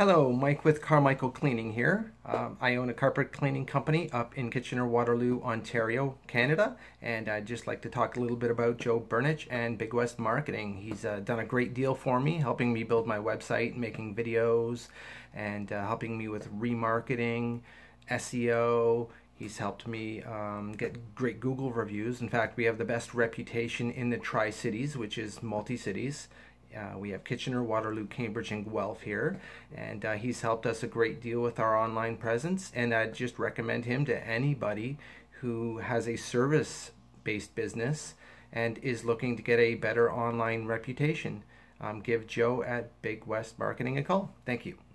Hello, Mike with Carmichael Cleaning here. Um, I own a carpet cleaning company up in Kitchener Waterloo, Ontario, Canada, and I'd just like to talk a little bit about Joe Burnich and Big West Marketing. He's uh, done a great deal for me, helping me build my website, making videos, and uh, helping me with remarketing, SEO. He's helped me um, get great Google reviews. In fact, we have the best reputation in the Tri Cities, which is multi cities. Uh, we have Kitchener, Waterloo, Cambridge, and Guelph here, and uh, he's helped us a great deal with our online presence. And I'd just recommend him to anybody who has a service based business and is looking to get a better online reputation. Um, give Joe at Big West Marketing a call. Thank you.